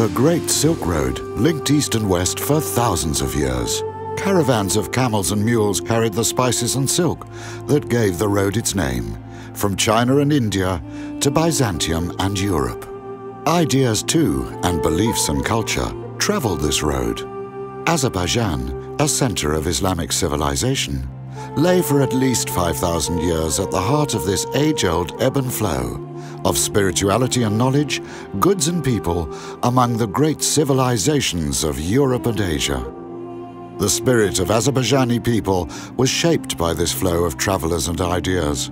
The Great Silk Road linked east and west for thousands of years. Caravans of camels and mules carried the spices and silk that gave the road its name, from China and India to Byzantium and Europe. Ideas too, and beliefs and culture, traveled this road. Azerbaijan, a center of Islamic civilization, lay for at least 5,000 years at the heart of this age-old ebb and flow of spirituality and knowledge, goods and people among the great civilizations of Europe and Asia. The spirit of Azerbaijani people was shaped by this flow of travelers and ideas.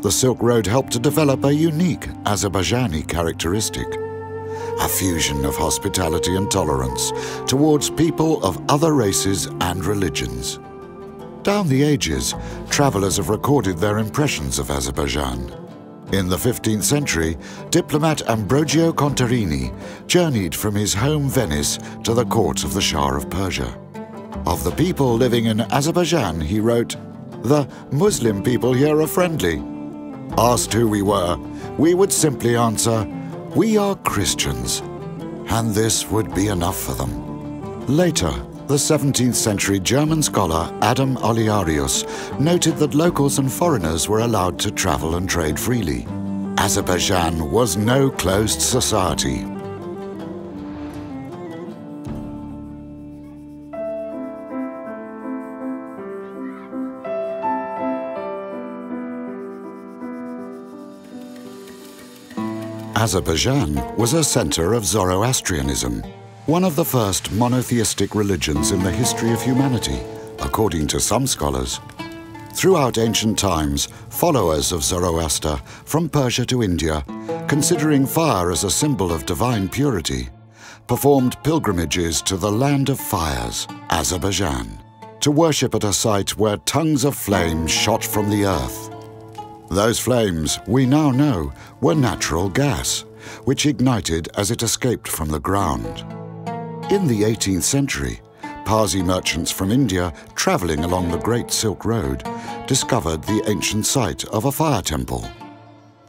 The Silk Road helped to develop a unique Azerbaijani characteristic, a fusion of hospitality and tolerance towards people of other races and religions. Down the ages, travelers have recorded their impressions of Azerbaijan. In the 15th century, diplomat Ambrogio Contarini journeyed from his home Venice to the court of the Shah of Persia. Of the people living in Azerbaijan, he wrote, The Muslim people here are friendly. Asked who we were, we would simply answer, We are Christians. And this would be enough for them. Later, the 17th century German scholar Adam Olearius noted that locals and foreigners were allowed to travel and trade freely. Azerbaijan was no closed society. Azerbaijan was a center of Zoroastrianism, one of the first monotheistic religions in the history of humanity, according to some scholars. Throughout ancient times, followers of Zoroaster, from Persia to India, considering fire as a symbol of divine purity, performed pilgrimages to the land of fires, Azerbaijan, to worship at a site where tongues of flame shot from the earth. Those flames, we now know, were natural gas, which ignited as it escaped from the ground. In the 18th century, Parsi merchants from India traveling along the Great Silk Road discovered the ancient site of a fire temple.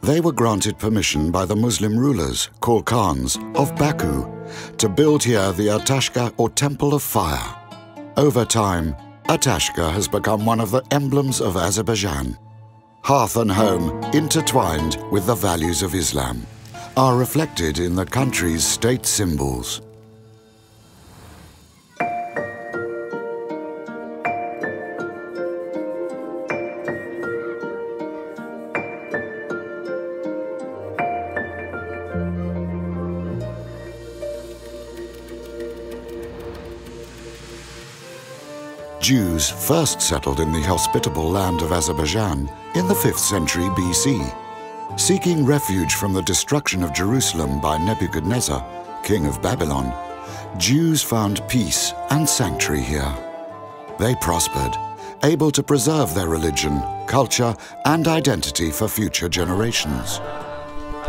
They were granted permission by the Muslim rulers, called Khans, of Baku, to build here the Ateshgah or Temple of Fire. Over time, Ateshgah has become one of the emblems of Azerbaijan. Hearth and home, intertwined with the values of Islam, are reflected in the country's state symbols. Jews first settled in the hospitable land of Azerbaijan in the 5th century BC. Seeking refuge from the destruction of Jerusalem by Nebuchadnezzar, king of Babylon, Jews found peace and sanctuary here. They prospered, able to preserve their religion, culture, and identity for future generations.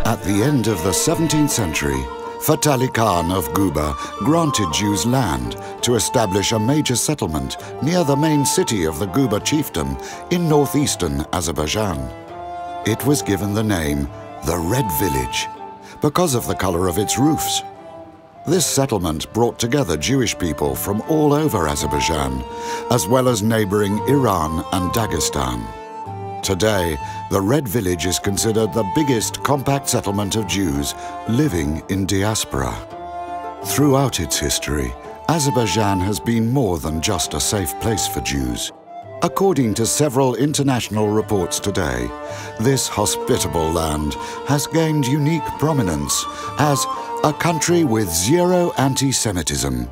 At the end of the 17th century, Fatali Khan of Guba granted Jews land to establish a major settlement near the main city of the Guba chiefdom in northeastern Azerbaijan. It was given the name the Red Village because of the color of its roofs. This settlement brought together Jewish people from all over Azerbaijan, as well as neighboring Iran and Dagestan. Today, the Red Village is considered the biggest compact settlement of Jews living in diaspora. Throughout its history, Azerbaijan has been more than just a safe place for Jews. According to several international reports today, this hospitable land has gained unique prominence as a country with zero anti-Semitism.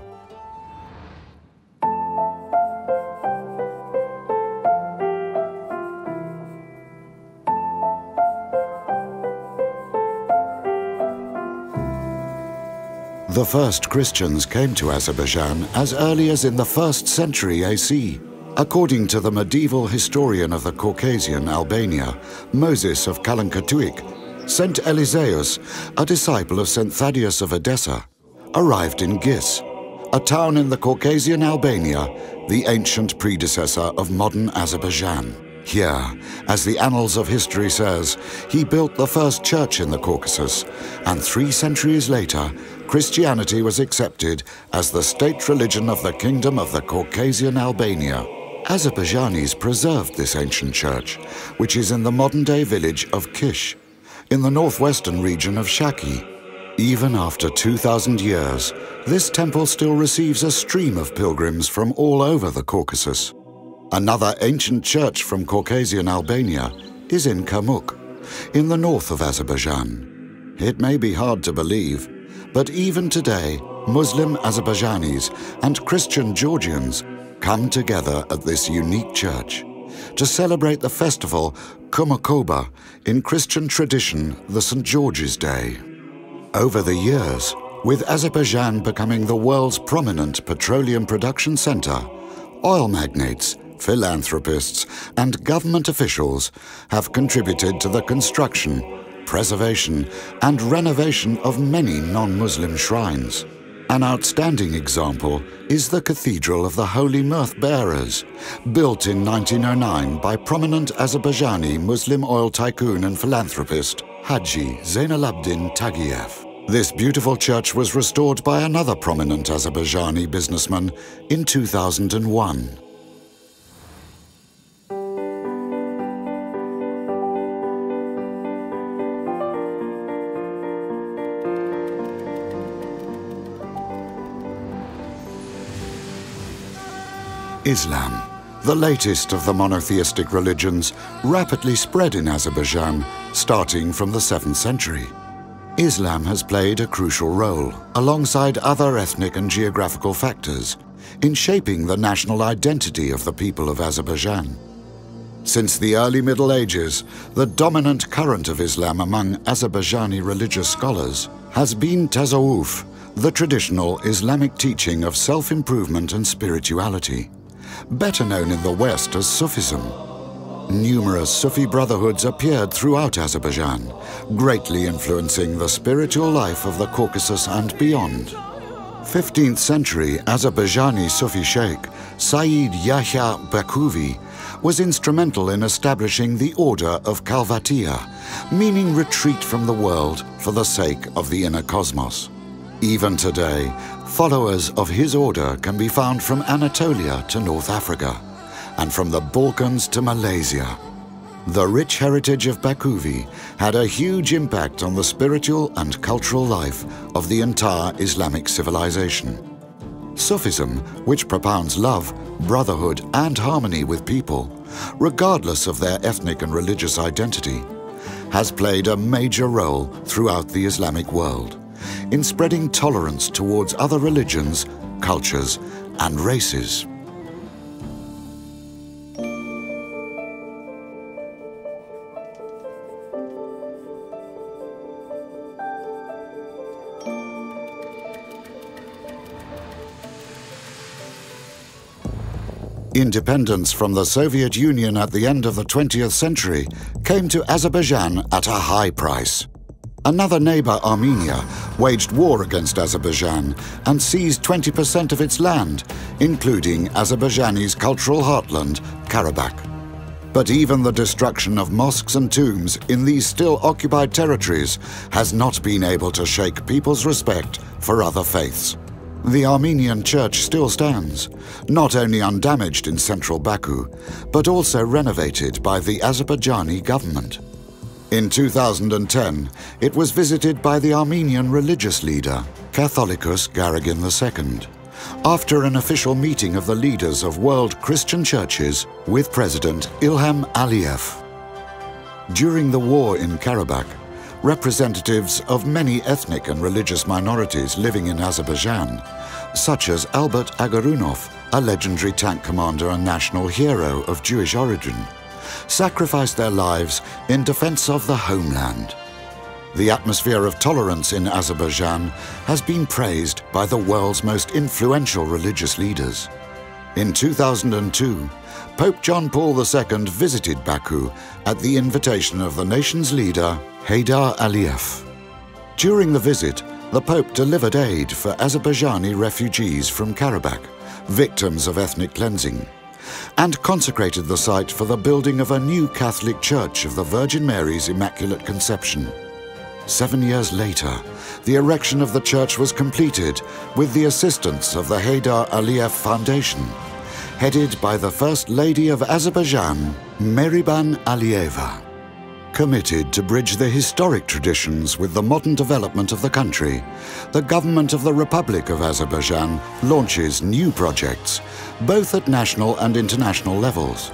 The first Christians came to Azerbaijan as early as in the 1st century AC. According to the medieval historian of the Caucasian Albania, Moses of Kalunkatuik, St. Eliseus, a disciple of St. Thaddeus of Edessa, arrived in Gis, a town in the Caucasian Albania, the ancient predecessor of modern Azerbaijan. Here, as the annals of history says, he built the first church in the Caucasus, and three centuries later, Christianity was accepted as the state religion of the Kingdom of the Caucasian Albania. Azerbaijanis preserved this ancient church, which is in the modern-day village of Kish, in the northwestern region of Shaki. Even after 2,000 years, this temple still receives a stream of pilgrims from all over the Caucasus. Another ancient church from Caucasian Albania is in Kamuk, in the north of Azerbaijan. It may be hard to believe, but even today, Muslim Azerbaijanis and Christian Georgians come together at this unique church to celebrate the festival Kumakoba, in Christian tradition, the St. George's Day. Over the years, with Azerbaijan becoming the world's prominent petroleum production center, oil magnates philanthropists, and government officials have contributed to the construction, preservation, and renovation of many non-Muslim shrines. An outstanding example is the Cathedral of the Holy Myrrh Bearers, built in 1909 by prominent Azerbaijani Muslim oil tycoon and philanthropist Haji Zainalabdin Tagiev. This beautiful church was restored by another prominent Azerbaijani businessman in 2001. Islam, the latest of the monotheistic religions, rapidly spread in Azerbaijan, starting from the 7th century. Islam has played a crucial role, alongside other ethnic and geographical factors, in shaping the national identity of the people of Azerbaijan. Since the early Middle Ages, the dominant current of Islam among Azerbaijani religious scholars has been Tasawwuf, the traditional Islamic teaching of self-improvement and spirituality better known in the West as Sufism. Numerous Sufi brotherhoods appeared throughout Azerbaijan, greatly influencing the spiritual life of the Caucasus and beyond. 15th century Azerbaijani Sufi sheikh Said Yahya Bakuvi was instrumental in establishing the order of Kalvatia, meaning retreat from the world for the sake of the inner cosmos. Even today, followers of his order can be found from Anatolia to North Africa, and from the Balkans to Malaysia. The rich heritage of Bakuvi had a huge impact on the spiritual and cultural life of the entire Islamic civilization. Sufism, which propounds love, brotherhood, and harmony with people, regardless of their ethnic and religious identity, has played a major role throughout the Islamic world in spreading tolerance towards other religions, cultures, and races. Independence from the Soviet Union at the end of the 20th century came to Azerbaijan at a high price. Another neighbor, Armenia, waged war against Azerbaijan and seized 20% of its land, including Azerbaijani's cultural heartland, Karabakh. But even the destruction of mosques and tombs in these still occupied territories has not been able to shake people's respect for other faiths. The Armenian church still stands, not only undamaged in central Baku, but also renovated by the Azerbaijani government. In 2010, it was visited by the Armenian religious leader, Catholicos Garegin II, after an official meeting of the leaders of world Christian churches with President Ilham Aliyev. During the war in Karabakh, representatives of many ethnic and religious minorities living in Azerbaijan, such as Albert Agarunov, a legendary tank commander and national hero of Jewish origin, sacrificed their lives in defense of the homeland. The atmosphere of tolerance in Azerbaijan has been praised by the world's most influential religious leaders. In 2002, Pope John Paul II visited Baku at the invitation of the nation's leader, Heydar Aliyev. During the visit, the Pope delivered aid for Azerbaijani refugees from Karabakh, victims of ethnic cleansing, and consecrated the site for the building of a new Catholic Church of the Virgin Mary's Immaculate Conception. Seven years later, the erection of the church was completed with the assistance of the Heydar Aliyev Foundation, headed by the First Lady of Azerbaijan, Mehriban Aliyeva. Committed to bridge the historic traditions with the modern development of the country, the government of the Republic of Azerbaijan launches new projects, both at national and international levels,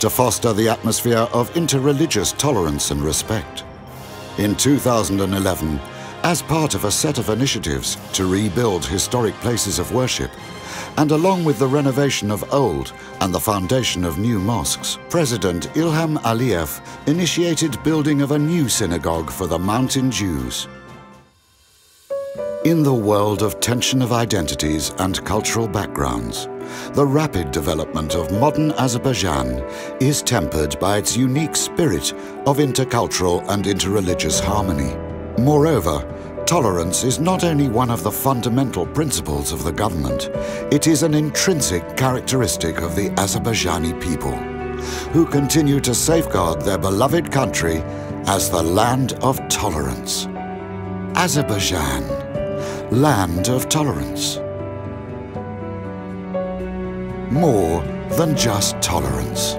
to foster the atmosphere of interreligious tolerance and respect. In 2011, as part of a set of initiatives to rebuild historic places of worship, and along with the renovation of old and the foundation of new mosques, President Ilham Aliyev initiated building of a new synagogue for the mountain Jews. In the world of tension of identities and cultural backgrounds, the rapid development of modern Azerbaijan is tempered by its unique spirit of intercultural and interreligious harmony. Moreover, Tolerance is not only one of the fundamental principles of the government, it is an intrinsic characteristic of the Azerbaijani people, who continue to safeguard their beloved country as the land of tolerance. Azerbaijan, land of tolerance. More than just tolerance.